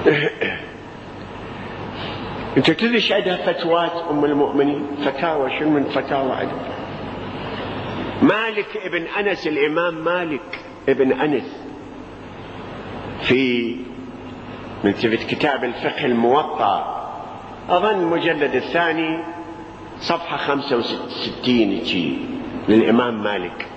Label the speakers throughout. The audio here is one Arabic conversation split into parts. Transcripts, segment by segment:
Speaker 1: انت تدري عندها فتوات أم المؤمنين؟ فتاوى شنو من فتاوى عندها؟ مالك ابن أنس الإمام مالك ابن أنس في من كتاب الفقه الموطأ أظن المجلد الثاني صفحة خمسة وستين للإمام مالك.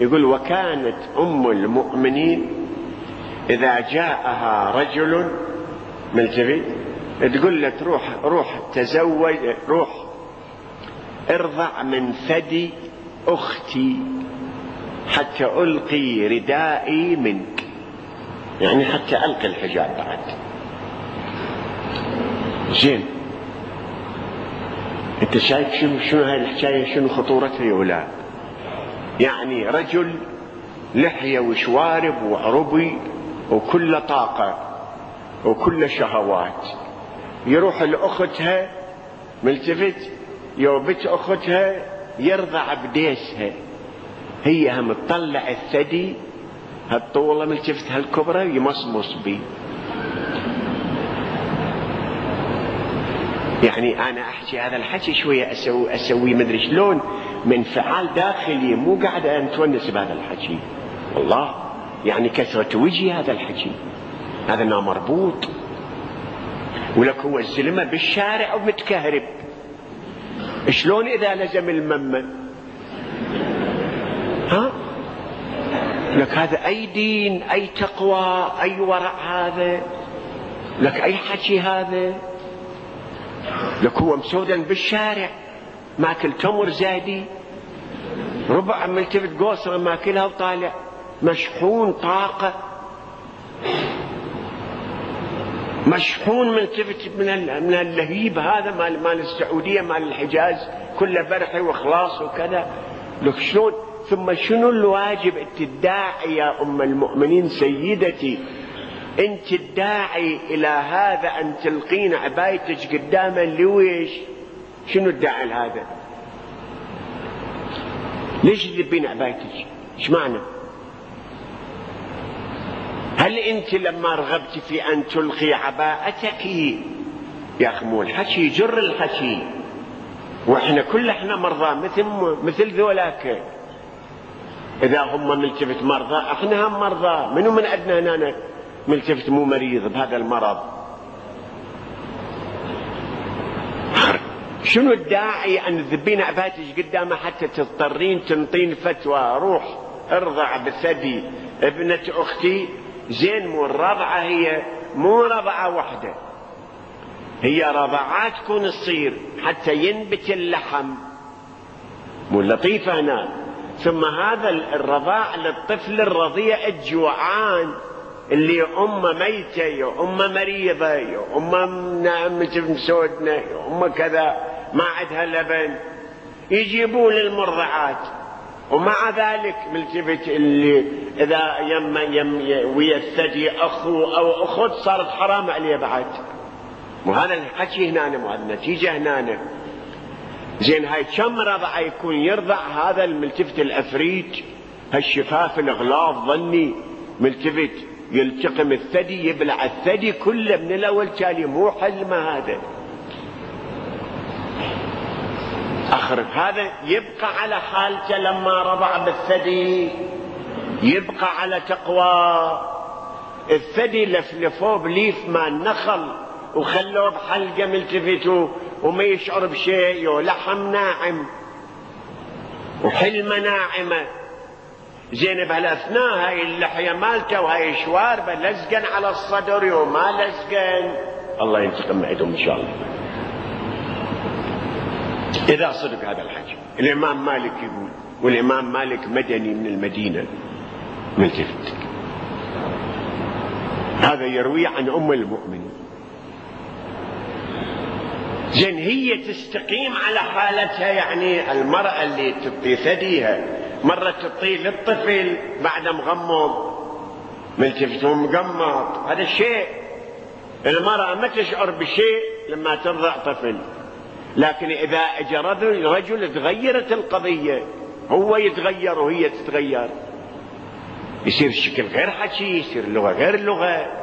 Speaker 1: يقول وكانت أم المؤمنين إذا جاءها رجل ملتفت تقول له روح روح تزوج روح ارضع من ثدي أختي حتى ألقي ردائي منك. يعني حتى ألقي الحجاب بعد. زين. أنت شايف شنو شنو هاي الحكاية؟ شنو خطورتها يا أولاد؟ يعني رجل لحية وشوارب وعربي وكل طاقة وكل شهوات. يروح لأختها ملتفت يوبت أختها يرضع بديسها. هي هم تطلع الثدي هالطولة ملتفت هالكبرى يمصمص بي. يعني أنا أحكي هذا الحكي شوية أسوي أسوي مدري شلون من انفعال داخلي مو قاعد أتونس بهذا الحكي. والله يعني كثرة وجهي هذا الحكي. هذا ما مربوط ولك هو الزلمة بالشارع ومتكهرب. شلون إذا لزم الممة؟ ها؟ لك هذا أي دين أي تقوى أي ورع هذا؟ لك أي حكي هذا؟ لك هو مسودا بالشارع ماكل تمر زادي ربع ملتفت قوصرة ماكلها وطالع مشحون طاقة مشحون ملتفت من من اللهيب هذا مال مال السعودية مال الحجاز كله برحي وخلاص وكذا. لك شلون؟ ثم شنو الواجب انت يا أم المؤمنين سيدتي؟ انت الداعي إلى هذا ان تلقين عبايتك قداما لويش؟ شنو الداعي لهذا؟ ليش تذبين عبايتك؟ إيش معنى؟ هل انت لما رغبت في ان تلقي عباءتك؟ يا أخي مو الحكي جر الحكي. وإحنا كل إحنا مرضى مثل مثل ذولاك. إذا هم ملتفت مرضى إحنا هم مرضى. منو من عندنا هنا؟ ملتفت مو مريض بهذا المرض. شنو الداعي أن تذبين عباتك قدامه حتى تضطرين تنطين فتوى؟ روح ارضع بثدي. ابنة أختي زين مو الرضعة هي مو رضعة واحدة هي رضعات تكون تصير حتى ينبت اللحم. مو لطيفة هنا. ثم هذا الرضاع للطفل الرضيع الجوعان. اللي أمه ميتة يا أمه مريضة يا أمه نعمة مسودنا يا أمه كذا ما عندها لبن. يجيبون المرضعات ومع ذلك ملتفت اللي إذا يم يم ويا الثدي أخو أو أخت صارت حرام عليه بعد. وهذا الحكي هنا هذا النتيجة هنا زين هاي كم رضع يكون يرضع هذا الملتفت الأفريج؟ هالشفاف الغلاظ ظني ملتفت يلتقم الثدي يبلع الثدي كله من الأول تالي مو حزمه هذا. اخرب هذا يبقى على حالته لما رضع بالثدي. يبقى على تقوى. الثدي لفلفوه بليف مال نخل وخلوه بحلقة ملتفتوا وما يشعر بشيء. لحم ناعم وحلمة ناعمة. زين بهالاثناء هاي اللحية مالته وهاي شواربه لزقن على الصدر وما لزقن. الله ينتقم معدهم إن شاء الله. إذا صدق هذا الحكي الإمام مالك يقول والإمام مالك مدني من المدينة. ملتفت هذا يروي عن أم المؤمنين. زين هي تستقيم على حالتها يعني المرأة اللي تعطي ثديها. مرة تعطي للطفل بعد مغمض. ملتفت ومقمط هذا الشيء المرأة ما تشعر بشيء لما ترضع طفل. لكن إذا أجى رجل تغيرت القضية هو يتغير وهي تتغير. يصير الشكل غير حكي يصير اللغة غير اللغة